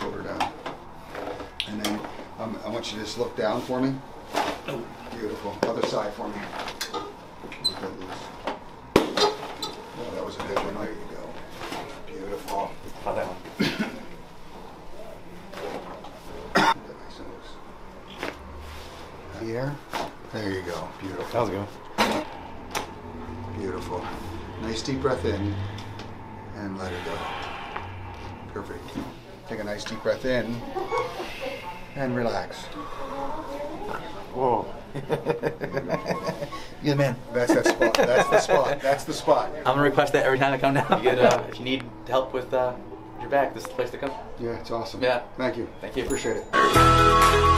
shoulder down. And then um, I want you to just look down for me. Oh, Beautiful. Other side for me. Look at this. Oh, that was a big one. There you go. Beautiful. how that one? Nice and loose. Here. There you go. Beautiful. How's it going? Beautiful. Nice deep breath in and let it go. Perfect. Take a nice deep breath in and relax. Whoa. Good man. That's that spot. That's the spot. That's the spot. I'm gonna request that every time I come down. You get, uh, if you need help with uh, your back, this is the place to come. Yeah, it's awesome. Yeah. Thank you. Thank you. Appreciate it.